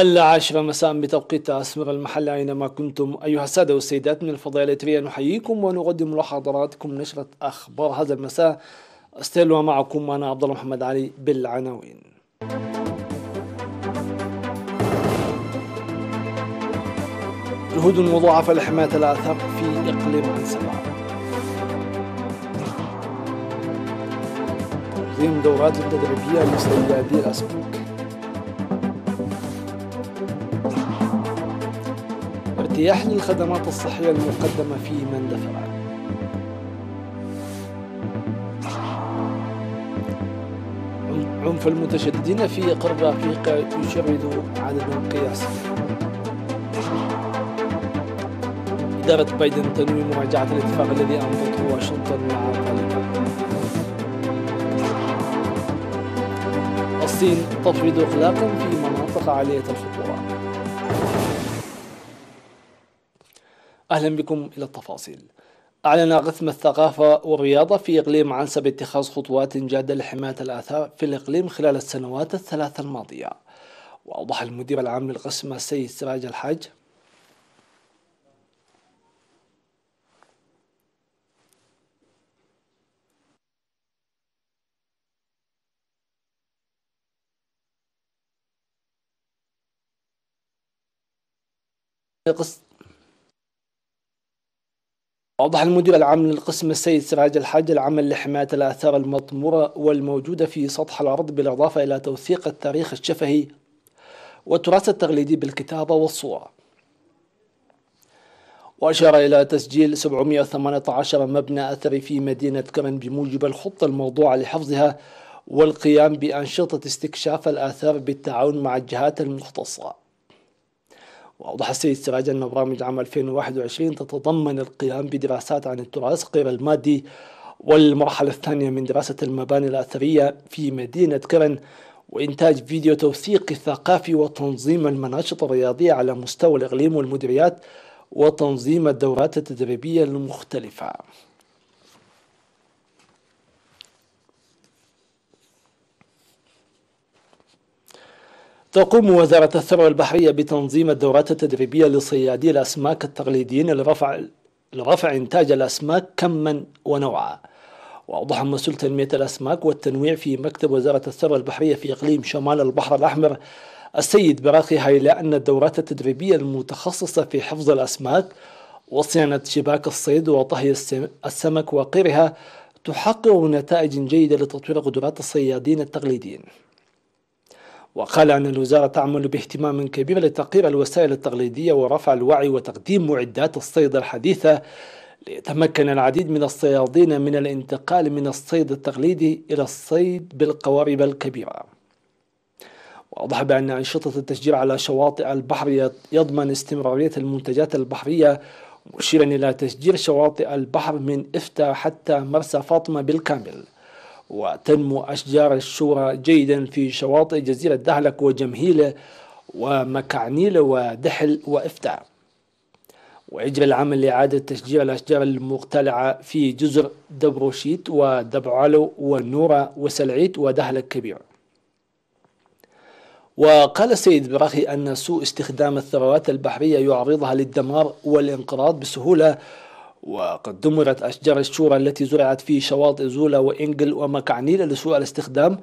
العاشرة مساء بتوقيت أسمر المحل أينما كنتم. أيها السادة والسيدات من الفضائية الإترية نحييكم ونقدم لحضراتكم نشرة أخبار هذا المساء. استهلوا معكم أنا عبد الله محمد علي بالعناوين. جهود مضاعفة لحماية الآثار في إقليم عنسبة تنظيم دورات تدريبية لصيادي الأسماك ارتياح للخدمات الصحية المقدمة في مندفع عنف المتشددين في قرب أفريقيا يشرد عددا قياسي إدارة بايدن تنوي مراجعة الاتفاق الذي أمضته واشنطن مع طالبان. الصين تفرض إغلاقا في مناطق عالية الخطورة. أهلا بكم إلى التفاصيل. أعلن قسم الثقافة والرياضة في إقليم عنسة باتخاذ خطوات جادة لحماية الآثار في الإقليم خلال السنوات الثلاث الماضية. وأوضح المدير العام للقسم السيد سراج الحاج. أوضح المدير العام للقسم السيد سراج الحاج العمل لحماية الآثار المطمورة والموجودة في سطح الأرض بالإضافة إلى توثيق التاريخ الشفهي والتراث التقليدي بالكتابة والصورة. وأشار إلى تسجيل 718 مبنى أثري في مدينة كرن بموجب الخطة الموضوعة لحفظها والقيام بأنشطة استكشاف الآثار بالتعاون مع الجهات المختصة. وأوضح السيد سراج أن برامج عام 2021 تتضمن القيام بدراسات عن التراث غير المادي والمرحلة الثانية من دراسة المباني الأثرية في مدينة كرن وإنتاج فيديو توثيقي ثقافي وتنظيم المناشط الرياضية على مستوى الإقليم والمديريات وتنظيم الدورات التدريبية المختلفة. تقوم وزارة الثروة البحرية بتنظيم الدورات التدريبية لصيادي الأسماك التقليديين لرفع لرفع إنتاج الأسماك كما ونوعا. وأوضح مسؤول تنمية الأسماك والتنويع في مكتب وزارة الثروة البحرية في إقليم شمال البحر الأحمر السيد براخي هايلا أن الدورات التدريبية المتخصصة في حفظ الأسماك وصيانة شباك الصيد وطهي السمك وغيرها تحقق نتائج جيدة لتطوير قدرات الصيادين التقليديين. وقال أن الوزارة تعمل باهتمام كبير لتقرير الوسائل التقليدية ورفع الوعي وتقديم معدات الصيد الحديثة ليتمكن العديد من الصيادين من الانتقال من الصيد التقليدي إلى الصيد بالقوارب الكبيرة. وأوضح بأن أنشطة التشجير على شواطئ البحر يضمن استمرارية المنتجات البحرية مشيرا إلى تشجير شواطئ البحر من إفتاء حتى مرسى فاطمة بالكامل. وتنمو أشجار الشورى جيدا في شواطئ جزيرة دهلك وجمهيلة ومكعنيلة ودحل وإفتاء. ويجري العمل لإعادة تشجير الأشجار المقتلعة في جزر دبروشيت ودبعالو والنورة وسلعيت ودهلك كبير. وقال السيد براخي أن سوء استخدام الثروات البحرية يعرضها للدمار والانقراض بسهولة وقد دمرت أشجار الشورى التي زرعت في شواطئ زولا وإنجل ومكعنيل لسوء الاستخدام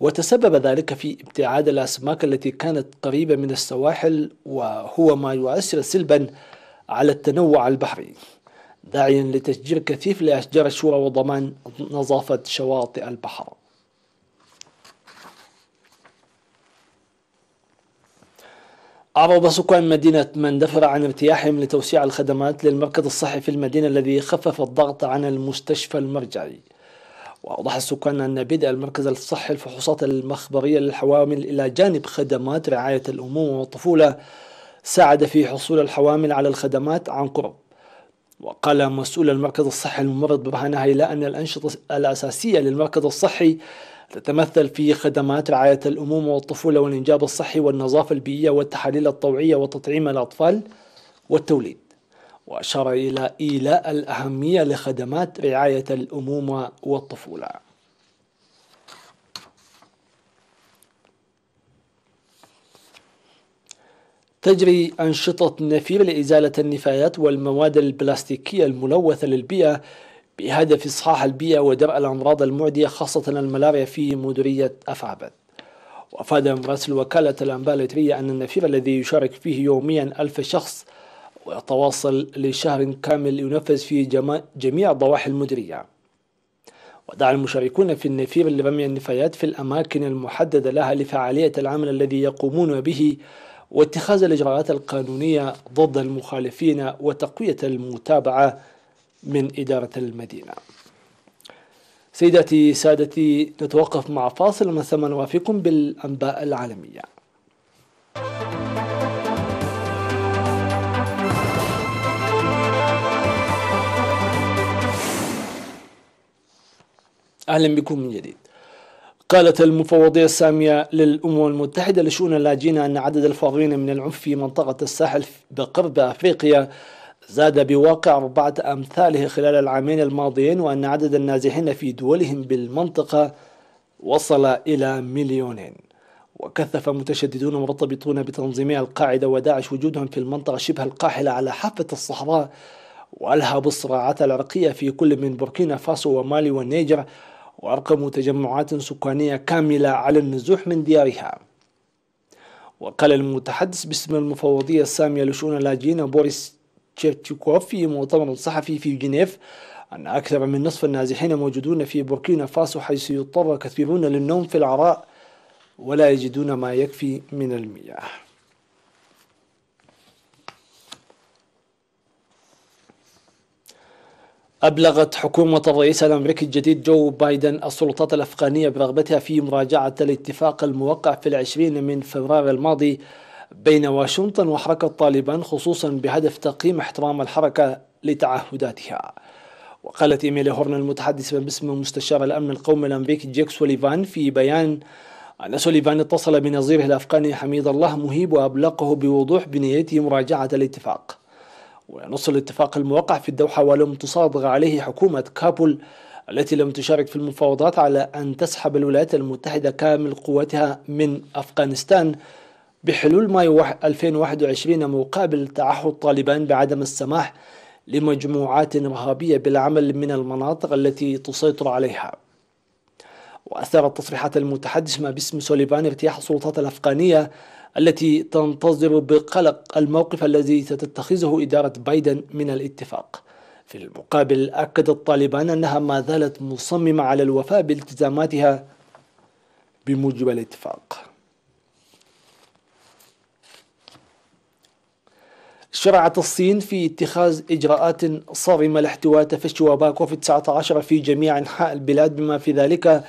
وتسبب ذلك في ابتعاد الأسماك التي كانت قريبة من السواحل وهو ما يؤثر سلبا على التنوع البحري. داعيا لتشجير كثيف لأشجار الشورى وضمان نظافة شواطئ البحر. أعرض سكان مدينة مندفر عن ارتياحهم لتوسيع الخدمات للمركز الصحي في المدينة الذي خفف الضغط عن المستشفى المرجعي. وأوضح السكان أن بدء المركز الصحي الفحوصات المخبرية للحوامل إلى جانب خدمات رعاية الأمومة والطفولة ساعد في حصول الحوامل على الخدمات عن قرب. وقال مسؤول المركز الصحي الممرض برهان هيلا أن الأنشطة الأساسية للمركز الصحي تتمثل في خدمات رعاية الأمومة والطفولة والإنجاب الصحي والنظافة البيئية والتحاليل الطوعية وتطعيم الأطفال والتوليد. وأشار إلى إيلاء الأهمية لخدمات رعاية الأمومة والطفولة. تجري أنشطة نفير لإزالة النفايات والمواد البلاستيكية الملوثة للبيئة بهدف إصحاح البيئة ودرء الأمراض المعدية خاصة الملاريا في مديرية أفعبد وأفاد مراسل وكالة الأنباء الإترية أن النفير الذي يشارك فيه يوميا ألف شخص ويتواصل لشهر كامل ينفذ فيه جميع ضواحي المديرية. ودعا المشاركون في النفير لرمي النفايات في الأماكن المحددة لها لفعالية العمل الذي يقومون به واتخاذ الإجراءات القانونية ضد المخالفين وتقوية المتابعة من إدارة المدينة. سيداتي سادتي نتوقف مع فاصل من ثم نوافيكم بالأنباء العالمية. أهلا بكم من جديد. قالت المفوضية السامية للأمم المتحدة لشؤون اللاجئين أن عدد الفارين من العنف في منطقة الساحل بقرب أفريقيا زاد بواقع أربعة أمثاله خلال العامين الماضيين وأن عدد النازحين في دولهم بالمنطقة وصل إلى مليونين. وكثف متشددون مرتبطون بتنظيمي القاعدة وداعش وجودهم في المنطقة شبه القاحلة على حافة الصحراء وألهبوا الصراعات العرقية في كل من بوركينا فاسو ومالي والنيجر وأرغموا تجمعات سكانية كاملة على النزوح من ديارها. وقال المتحدث باسم المفوضية السامية لشؤون اللاجئين بوريس تشيرتشيكوف في مؤتمر صحفي في جنيف. أن أكثر من نصف النازحين موجودون في بوركينا فاسو حيث يضطر كثيرون للنوم في العراء ولا يجدون ما يكفي من المياه. أبلغت حكومة الرئيس الأمريكي الجديد جو بايدن السلطات الأفغانية برغبتها في مراجعة الاتفاق الموقع في العشرين من فبراير الماضي بين واشنطن وحركة طالبان خصوصا بهدف تقييم احترام الحركة لتعهداتها. وقالت إيميلي هورن المتحدثة باسم مستشار الأمن القومي الأمريكي جيك سوليفان في بيان أن سوليفان اتصل بنظيره الأفغاني حميد الله مهيب وأبلغه بوضوح بنيته مراجعة الاتفاق. وينص الاتفاق الموقع في الدوحة ولم تصادق عليه حكومة كابول التي لم تشارك في المفاوضات على أن تسحب الولايات المتحدة كامل قوتها من أفغانستان. بحلول مايو 2021 مقابل تعهد طالبان بعدم السماح لمجموعات إرهابية بالعمل من المناطق التي تسيطر عليها. وأثارت تصريحات المتحدث ما باسم سوليفان ارتياح السلطات الأفغانية التي تنتظر بقلق الموقف الذي ستتخذه إدارة بايدن من الاتفاق. في المقابل أكدت طالبان أنها ما زالت مصممة على الوفاء بالتزاماتها بموجب الاتفاق. شرعت الصين في اتخاذ إجراءات صارمة لاحتواء تفشي وباء كوفيد 19 في جميع أنحاء البلاد بما في ذلك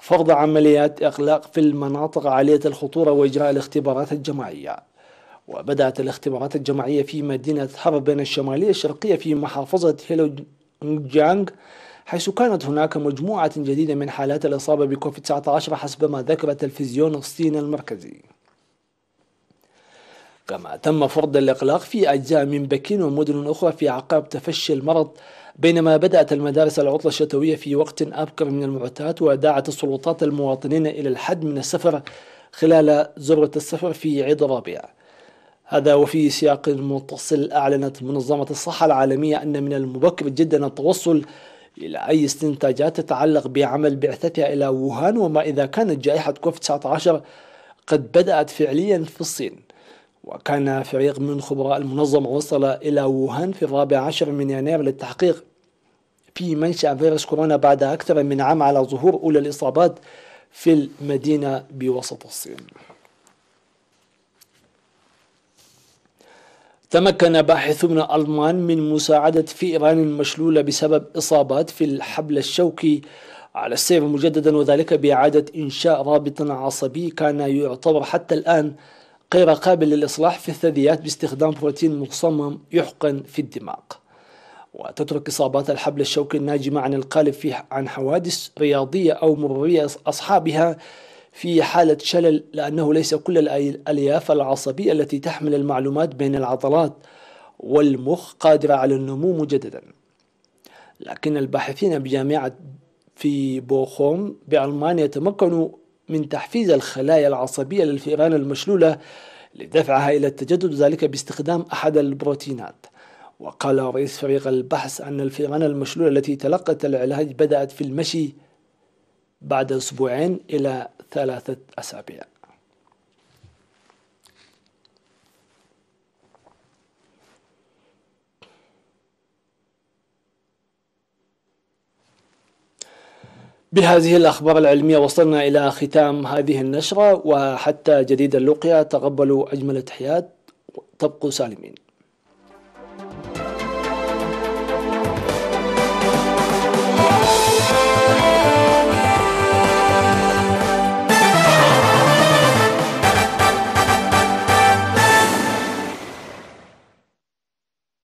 فرض عمليات إغلاق في المناطق عالية الخطورة وإجراء الاختبارات الجماعية. وبدأت الاختبارات الجماعية في مدينة بين الشمالية الشرقية في محافظة هيلوجيانغ حيث كانت هناك مجموعة جديدة من حالات الإصابة بكوفيد 19 حسب ما ذكر تلفزيون الصين المركزي. كما تم فرض الإغلاق في أجزاء من بكين ومدن أخرى في عقاب تفشي المرض بينما بدأت المدارس العطلة الشتوية في وقت أبكر من المعتاد ودعت السلطات المواطنين إلى الحد من السفر خلال ذروة السفر في عيد الربيع هذا وفي سياق متصل أعلنت منظمة الصحة العالمية أن من المبكر جدا التوصل إلى أي استنتاجات تتعلق بعمل بعثتها إلى ووهان وما إذا كانت جائحة كوفيد 19 قد بدأت فعليا في الصين. وكان فريق من خبراء المنظمة وصل إلى ووهان في الرابع عشر من يناير للتحقيق في منشأ فيروس كورونا بعد أكثر من عام على ظهور أولى الإصابات في المدينة بوسط الصين. تمكن باحثون ألمان من مساعدة فئران مشلولة بسبب إصابات في الحبل الشوكي على السير مجددا وذلك بإعادة إنشاء رابط عصبي كان يعتبر حتى الآن غير قابل للإصلاح في الثدييات باستخدام بروتين مصمم يحقن في الدماغ. وتترك إصابات الحبل الشوكي الناجمة عن القالب فيه عن حوادث رياضية أو مرورية أصحابها في حالة شلل لأنه ليس كل الألياف العصبية التي تحمل المعلومات بين العضلات والمخ قادرة على النمو مجددا. لكن الباحثين بجامعة في بوخوم بألمانيا تمكنوا من تحفيز الخلايا العصبية للفئران المشلولة لدفعها إلى التجدد ذلك باستخدام أحد البروتينات. وقال رئيس فريق البحث أن الفئران المشلولة التي تلقت العلاج بدأت في المشي بعد أسبوعين إلى ثلاثة أسابيع. بهذه الأخبار العلمية وصلنا إلى ختام هذه النشرة وحتى جديد اللقيا تقبلوا أجمل التحيات تبقوا سالمين.